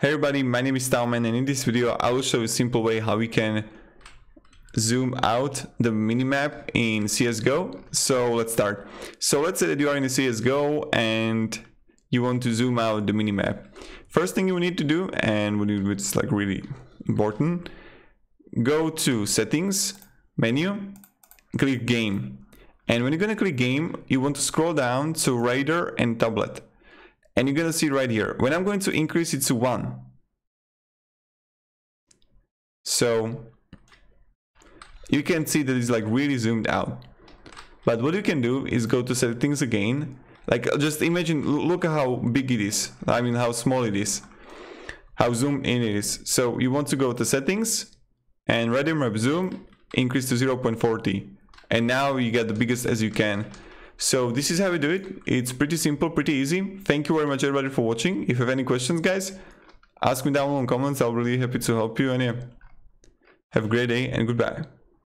Hey everybody, my name is TaoMan and in this video I will show you a simple way how we can zoom out the minimap in CSGO. So let's start. So let's say that you are in a CSGO and you want to zoom out the minimap. First thing you need to do, and is like really important, go to settings, menu, click game. And when you're gonna click game, you want to scroll down to radar and tablet and you're gonna see right here. When I'm going to increase it to one so you can see that it's like really zoomed out. But what you can do is go to settings again. Like just imagine look at how big it is. I mean how small it is. How zoomed in it is. So you want to go to settings and radar map zoom increase to 0.40 and now you get the biggest as you can so this is how we do it. It's pretty simple, pretty easy. Thank you very much everybody for watching. If you have any questions guys, ask me down in the comments. I'll be really happy to help you and yeah, have a great day and goodbye.